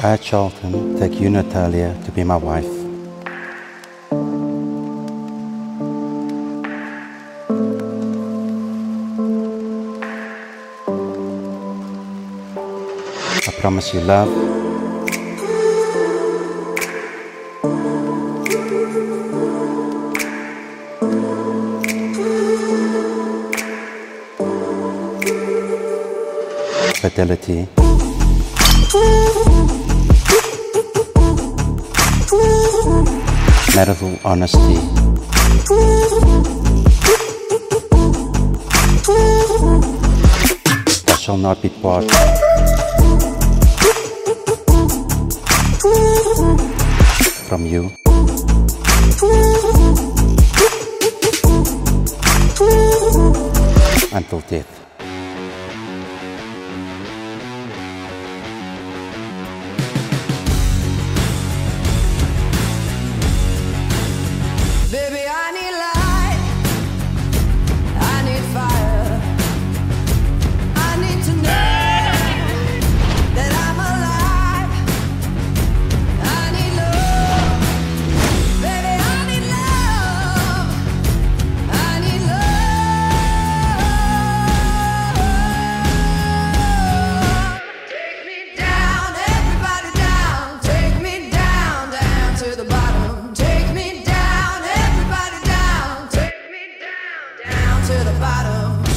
I, Charlton, take you, Natalia, to be my wife. I promise you love, fidelity, marital honesty, that shall not be part from you. Until death. bottom.